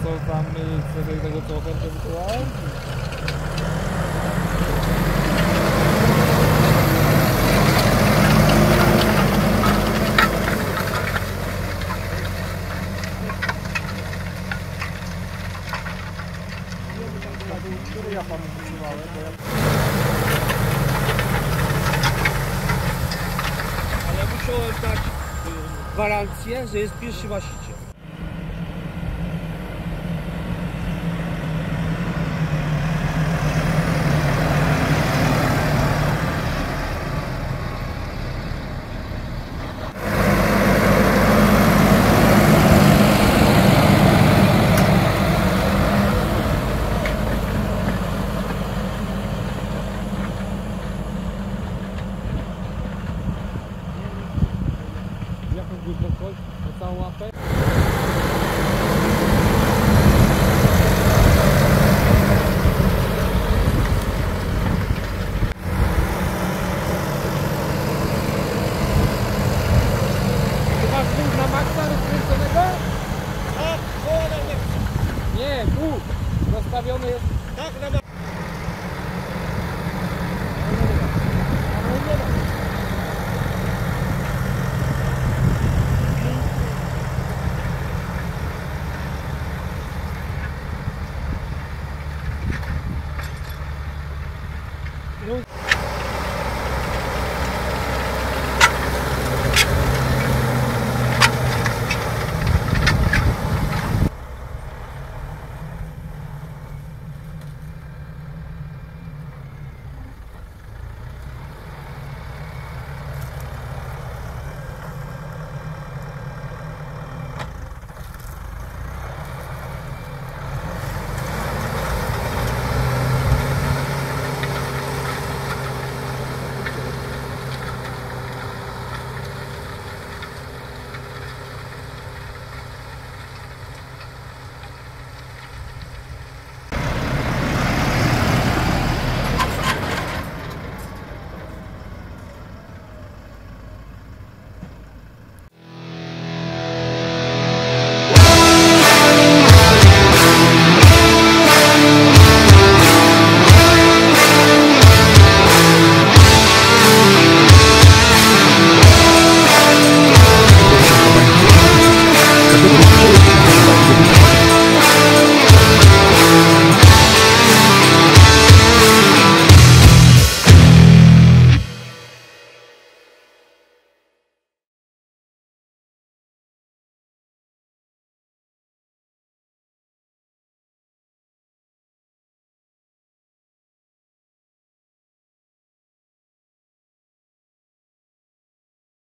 tam y, tego co ofertę wysyłałem? Który ja panu wysyłałem? Ja... Ale musiałem dać y, gwarancję, że jest pierwszy właściciel. główną kość, na całą łapę. Nie, tu! Zostawiony jest... Tak, na